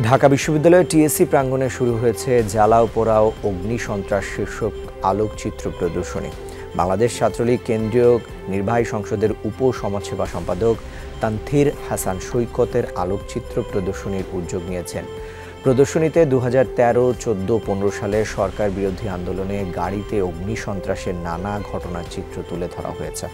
ঢাকা বিশ্ববিদ্যালয়ের টিএসসি প্রাঙ্গণে শুরু হয়েছে জ্বালাও পোড়াও অগ্নি সন্ত্রাস শীর্ষক আলোকচিত্র প্রদর্শনী। বাংলাদেশ ছাত্রলীগ কেন্দ্রীয় নির্বাহী সংসদের উপ সমাজসেবা সম্পাদক তানথির হাসান সৈকতের আলোকচিত্র প্রদর্শনীর উদ্যোগ নিয়েছেন। প্রদর্শনীতে দু হাজার তেরো, চোদ্দ, পনেরো সালে সরকার বিরোধী আন্দোলনে গাড়িতে অগ্নিসন্ত্রাসের নানা ঘটনার চিত্র তুলে ধরা হয়েছে।